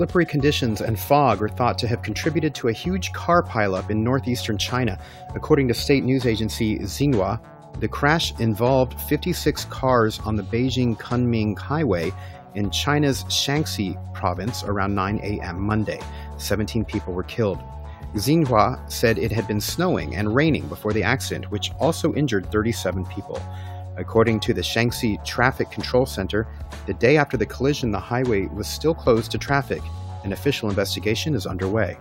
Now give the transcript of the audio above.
slippery conditions and fog are thought to have contributed to a huge car pileup in northeastern China. According to state news agency Xinhua, the crash involved 56 cars on the Beijing Kunming Highway in China's Shanxi province around 9 a.m. Monday. 17 people were killed. Xinhua said it had been snowing and raining before the accident, which also injured 37 people. According to the Shanxi Traffic Control Center, the day after the collision, the highway was still closed to traffic. An official investigation is underway.